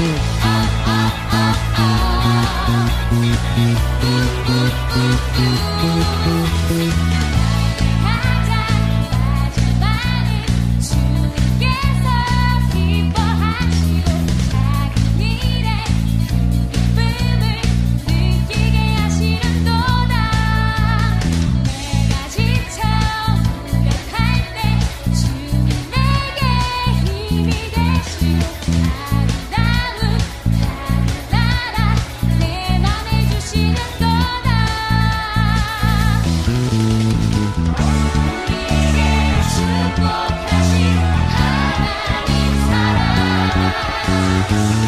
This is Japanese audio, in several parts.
Mm-hmm. Bye.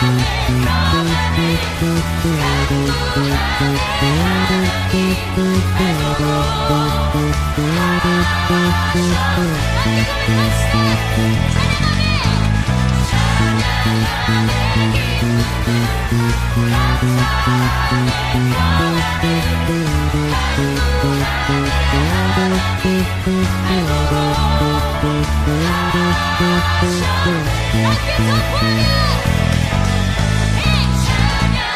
Look at the fire! Yeah.